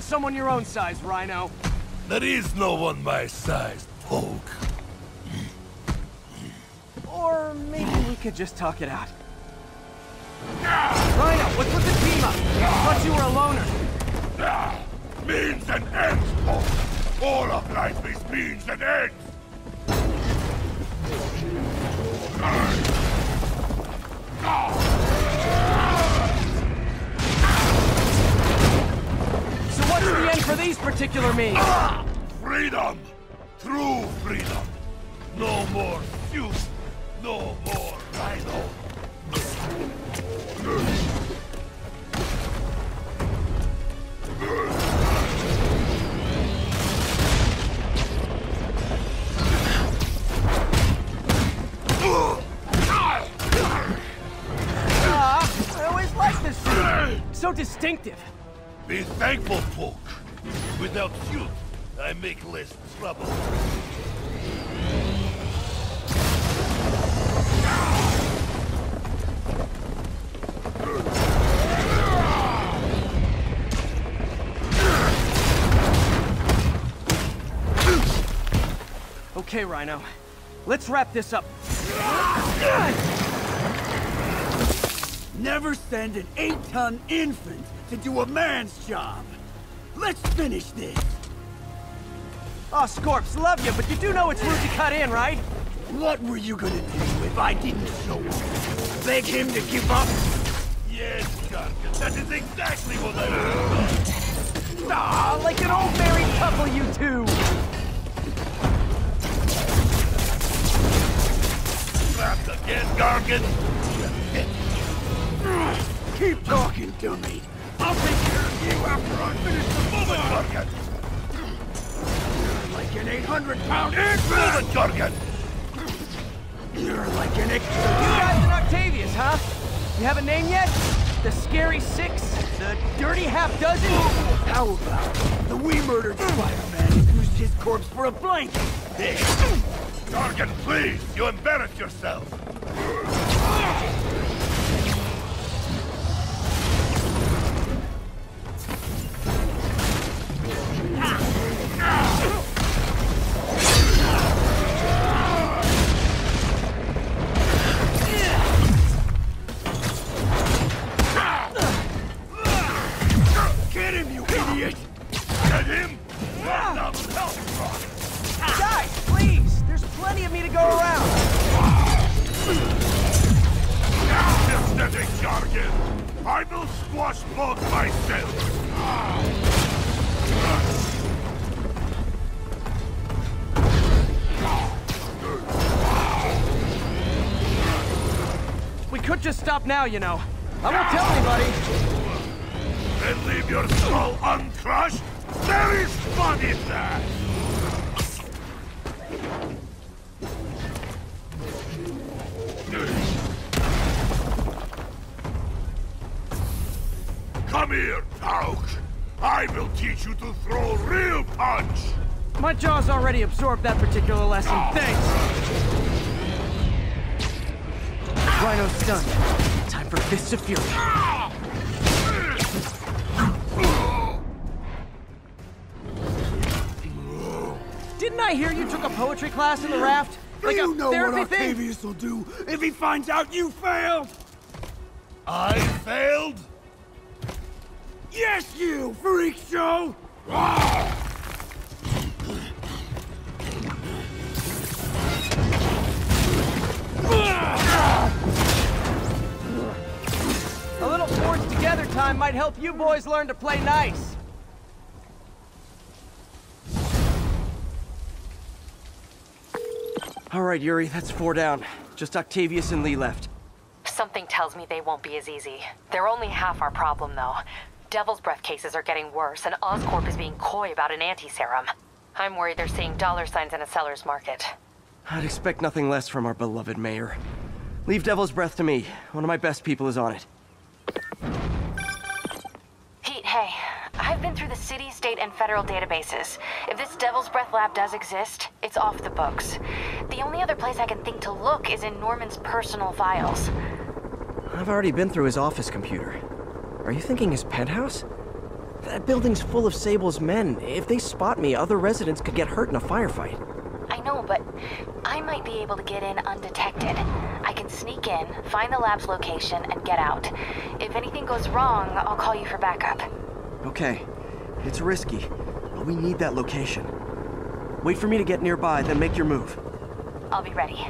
someone your own size, Rhino. There is no one my size, Pauk. Or maybe we could just talk it out. Rhino, what's with the team up? I thought you were a loner. Means and ends, Pauk. All of life is means and ends. Particular means? Freedom! True freedom! No more feud! No more rhino! Ah, I always liked this. So distinctive. Be thankful, Pauk. Without feud, I make less trouble. Okay, Rhino. Let's wrap this up. Never send an eight-ton infant to do a man's job. Let's finish this. Oh, Scorps, love you, but you do know it's rude to cut in, right? What were you gonna do if I didn't show up? Beg him to give up? Yes, Gargan, that is exactly what I would have Ah, like an old married couple, you two. Trapped again, Gargan? Keep talking to me. I'll take care of you after I finish the moving. Gargan! You're like an 800-pound Move infant. it, Gargan! You're like an You guys in Octavius, huh? You have a name yet? The Scary Six? The Dirty Half Dozen? How about the we murdered Spider-Man used his corpse for a blanket? There. Gargan, please! You embarrass yourself! I will squash both myself! We could just stop now, you know. I won't tell anybody. And leave your skull uncrushed? There is fun in that! Come here, Pauk! I will teach you to throw real punch! My jaw's already absorbed that particular lesson. Ah. Thanks. Rhino's done. Time for Fists of Fury. Didn't I hear you took a poetry class in the raft? Like you know what therapy thing? Octavius will do if he finds out you failed? I failed? Yes, you freak show! A little forged together time might help you boys learn to play nice. All right, Yuri, that's four down. Just Octavius and Li left. Something tells me they won't be as easy. They're only half our problem, though. Devil's Breath cases are getting worse, and Oscorp is being coy about an anti-serum. I'm worried they're seeing dollar signs in a seller's market. I'd expect nothing less from our beloved mayor. Leave Devil's Breath to me. One of my best people is on it. Pete, hey. I've been through the city, state, and federal databases. If this Devil's Breath lab does exist, it's off the books. The only other place I can think to look is in Norman's personal files. I've already been through his office computer. Are you thinking his penthouse? That building's full of Sable's men. If they spot me, other residents could get hurt in a firefight. I know, but I might be able to get in undetected. I can sneak in, find the lab's location, and get out. If anything goes wrong, I'll call you for backup. Okay. It's risky, but we need that location. Wait for me to get nearby, then make your move. I'll be ready.